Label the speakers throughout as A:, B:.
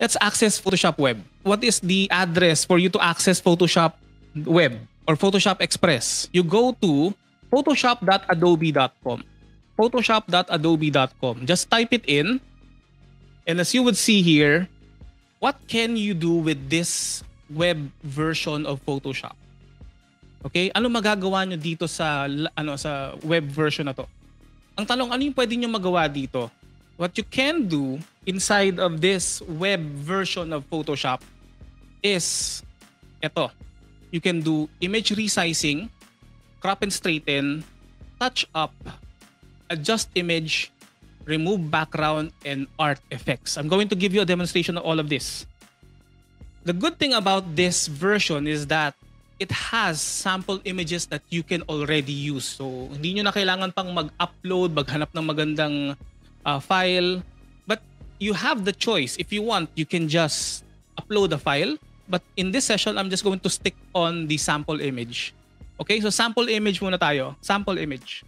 A: let's access Photoshop Web. What is the address for you to access Photoshop Web or Photoshop Express? You go to photoshop.adobe.com. Photoshop.adobe.com. Just type it in. And as you would see here, what can you do with this web version of Photoshop? Okay? Ano magagawa nyo dito sa ano sa web version na to? Ang tanong, ano yung pwede nyo magawa dito? What you can do inside of this web version of Photoshop is ito. You can do image resizing, crop and straighten, touch up, adjust image, remove background, and art effects. I'm going to give you a demonstration of all of this. The good thing about this version is that it has sample images that you can already use. So, hindi nyo na kailangan pang mag-upload, maghanap ng magandang uh, file. But you have the choice. If you want, you can just upload a file. But in this session, I'm just going to stick on the sample image. Okay, so sample image muna tayo. Sample image.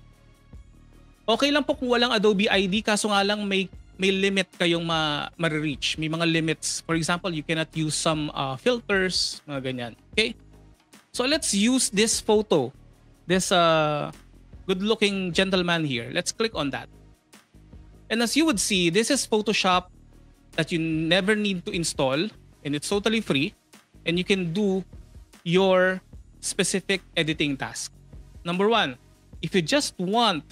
A: Okay lang po kung walang Adobe ID, kaso nga lang may may limit kayong ma ma-reach. May mga limits. For example, you cannot use some uh, filters, mga ganyan. Okay? So let's use this photo. This uh, good-looking gentleman here. Let's click on that. And as you would see, this is Photoshop that you never need to install and it's totally free and you can do your specific editing task. Number one, if you just want,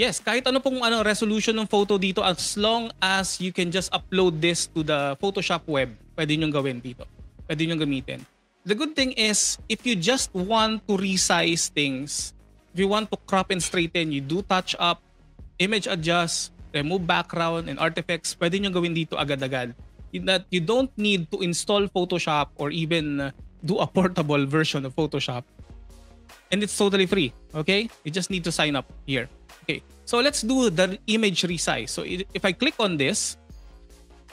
A: yes, kahit ano pong ano, resolution ng photo dito as long as you can just upload this to the Photoshop web, pwede nyo gawin dito. Pwede nyo gamitin. The good thing is, if you just want to resize things, if you want to crop and straighten, you do touch up, image adjust, remove background and artifacts, pwede nyo gawin dito agad-agad. That you don't need to install Photoshop or even do a portable version of Photoshop. And it's totally free, okay? You just need to sign up here. Okay, so let's do the image resize. So if I click on this,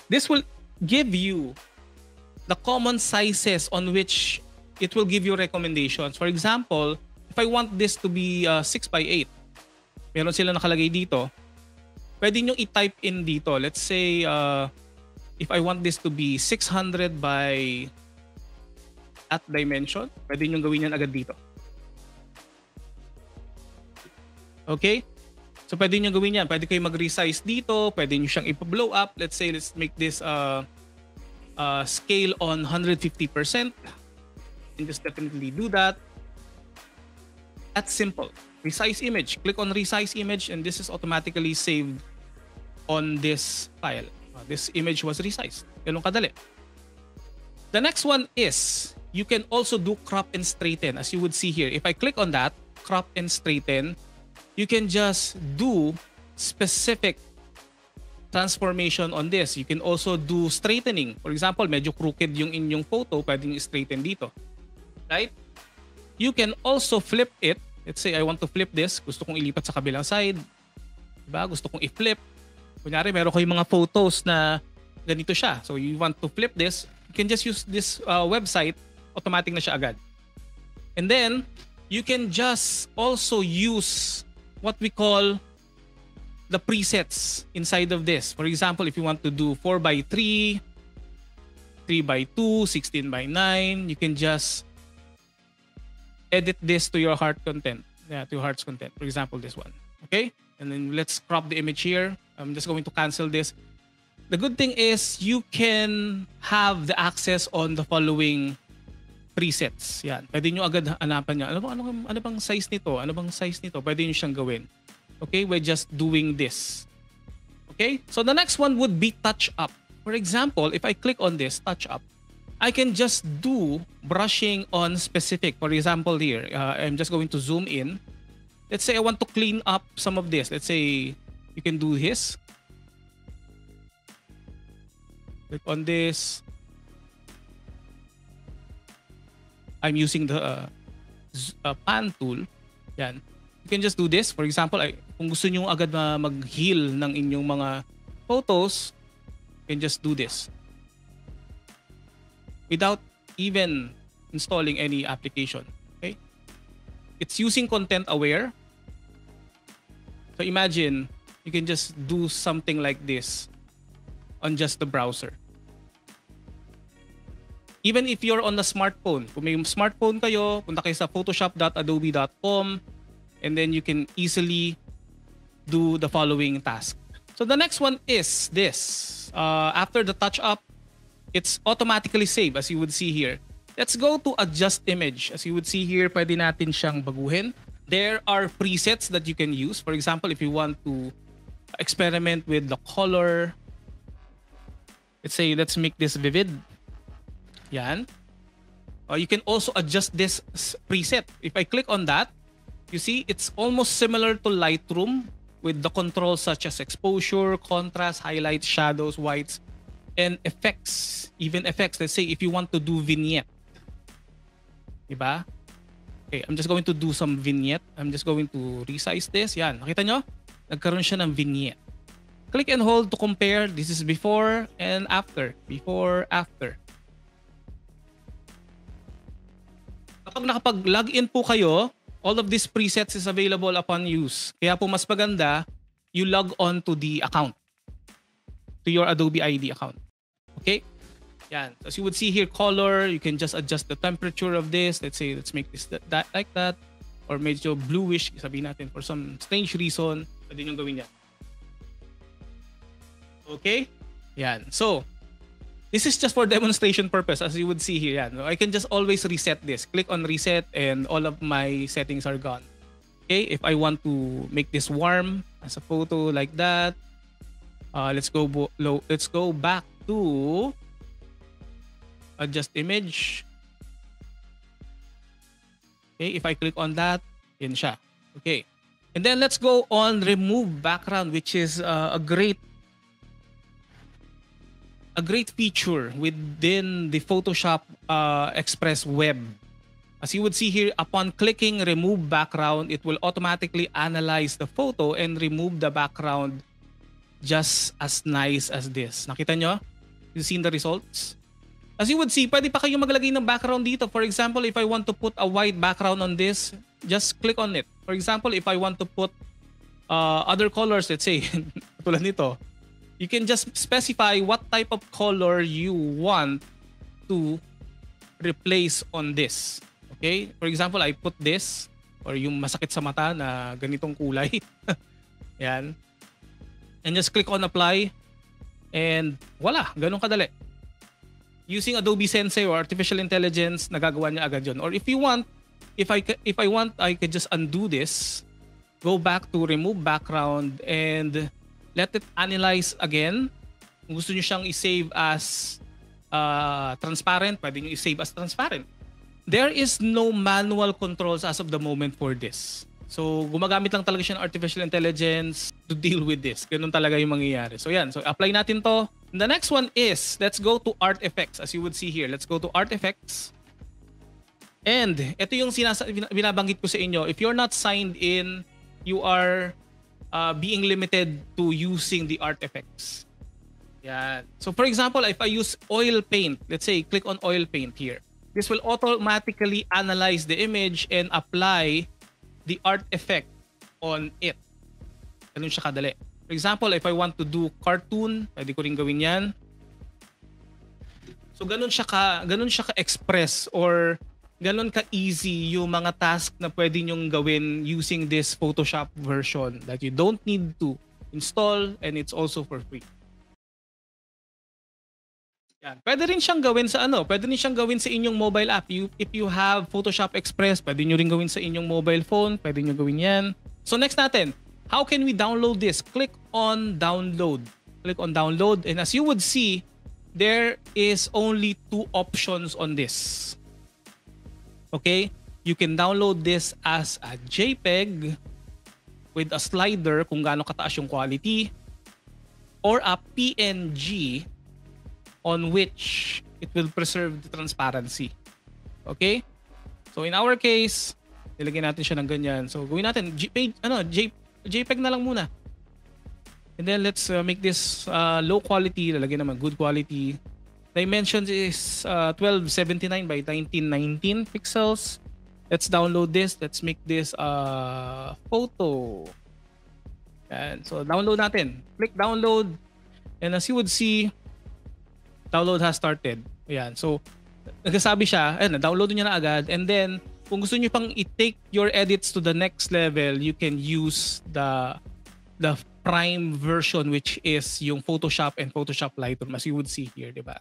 A: this will give you the common sizes on which it will give you recommendations. For example, if I want this to be uh, 6 by 8, meron sila nakalagay dito, pwede nyo i-type in dito. Let's say, uh, if I want this to be 600 by at dimension, pwede nyo gawin yan agad dito. Okay? So pwede nyo gawin yan. Pwede kayo mag-resize dito. Pwede nyo siyang ipa-blow up. Let's say, let's make this uh, uh, scale on 150%. And just definitely do that. That's simple. Resize image. Click on resize image and this is automatically saved on this file. Uh, this image was resized. Ganun kadali. The next one is you can also do crop and straighten as you would see here. If I click on that, crop and straighten, you can just do specific transformation on this. You can also do straightening. For example, medyo crooked yung inyong photo, pwedeng straighten dito. Right? You can also flip it. Let's say I want to flip this. Gusto kong ilipat sa kabilang side. Diba? Gusto kong i-flip. Kunyari, meron kayong mga photos na ganito siya. So you want to flip this, you can just use this uh, website automatic na siya agad. And then, you can just also use what we call the presets inside of this. For example, if you want to do 4 by 3 3 by 2 16 by 9 you can just edit this to your heart content. Yeah, to your heart's content. For example, this one. Okay? And then let's crop the image here. I'm just going to cancel this. The good thing is you can have the access on the following presets. Yan. Pwede nyo agad hanapan niya. Ano ano, ano bang size nito? Ano bang size nito? Pwede nyo siyang gawin. Okay? We're just doing this. Okay? So the next one would be touch up. For example, if I click on this, touch up, I can just do brushing on specific. For example here, uh, I'm just going to zoom in. Let's say I want to clean up some of this. Let's say you can do this. Click on this. I'm using the uh, uh, pan tool. Yan. You can just do this. For example, ay, kung gusto niyo agad mag-heal ng inyong mga photos, you can just do this. Without even installing any application. Okay? It's using content aware. So imagine, you can just do something like this on just the browser. Even if you're on the smartphone, kung may smartphone kayo, punta kayo sa photoshop.adobe.com and then you can easily do the following task. So the next one is this. Uh, after the touch up, it's automatically saved as you would see here. Let's go to adjust image. As you would see here, pwede natin siyang baguhin. There are presets that you can use. For example, if you want to experiment with the color, let's say, let's make this vivid. Yan. Uh, you can also adjust this preset. If I click on that, you see it's almost similar to Lightroom with the controls such as exposure, contrast, highlights, shadows, whites, and effects. Even effects. Let's say if you want to do vignette. Diba? Okay, I'm just going to do some vignette. I'm just going to resize this. Yan, nakita nyo? Nagkaroon siya ng vignette. Click and hold to compare. This is before and after. Before, after. Kapag nakapag-login po kayo, all of these presets is available upon use. Kaya po mas maganda, you log on to the account. To your Adobe ID account. Okay? Yan. As you would see here, color, you can just adjust the temperature of this. Let's say, let's make this that, that like that. Or medyo bluish, sabihin natin, for some strange reason, pwede nyo gawin yan. Okay? Yan. So, This is just for demonstration purpose as you would see here. Yan. I can just always reset this. Click on reset and all of my settings are gone. Okay, if I want to make this warm as a photo like that, uh, let's go low. Let's go back to adjust image. Okay, if I click on that, yun siya. Okay. And then let's go on remove background which is uh, a great a great feature within the Photoshop uh, Express web. As you would see here, upon clicking remove background, it will automatically analyze the photo and remove the background just as nice as this. Nakita nyo? You seen the results? As you would see, pwede pa kayo maglagay ng background dito. For example, if I want to put a white background on this, just click on it. For example, if I want to put uh, other colors, let's say, tulad nito, you can just specify what type of color you want to replace on this. Okay? For example, I put this or yung masakit sa mata na ganitong kulay. Yan. And just click on apply and wala, ganun kadali. Using Adobe Sensei or artificial intelligence, nagagawa niya agad 'yon. Or if you want, if I if I want, I could just undo this, go back to remove background and let it analyze again. Kung gusto niyo siyang i-save as uh, transparent, pwede niyo i-save as transparent. There is no manual controls as of the moment for this. So, gumagamit lang talaga siya ng artificial intelligence to deal with this. Ganun talaga yung mangyayari. So, yan. So, apply natin to. And the next one is, let's go to Art Effects. As you would see here, let's go to Art Effects. And, ito yung sinasa- binabanggit ko sa inyo. If you're not signed in, you are uh, being limited to using the artifacts. Yeah. So for example, if I use oil paint, let's say click on oil paint here. This will automatically analyze the image and apply the art effect on it. Ganun siya kadali. For example, if I want to do cartoon, pwede ko rin gawin yan. So ganun siya ka ganun siya ka-express or ganun ka-easy yung mga task na pwede nyong gawin using this Photoshop version that you don't need to install and it's also for free. Yan. Pwede rin siyang gawin sa ano, pwede rin siyang gawin sa inyong mobile app. You, if you have Photoshop Express, pwede nyo rin gawin sa inyong mobile phone, pwede nyo gawin yan. So next natin, how can we download this? Click on download. Click on download and as you would see, there is only two options on this. Okay? You can download this as a JPEG with a slider kung gaano kataas yung quality or a PNG on which it will preserve the transparency. Okay? So in our case, nilagyan natin siya ng ganyan. So gawin natin JPEG, ano, JPEG na lang muna. And then let's uh, make this uh, low quality, lalagyan naman good quality. Dimensions is uh, 1279 by 1919 pixels. Let's download this. Let's make this uh, photo. And so download natin. Click download. And as you would see, download has started. Ayan. So nagsasabi siya, ayun, na-download niya na agad. And then, kung gusto niyo pang i-take your edits to the next level, you can use the the prime version which is yung Photoshop and Photoshop Lightroom as you would see here, di ba?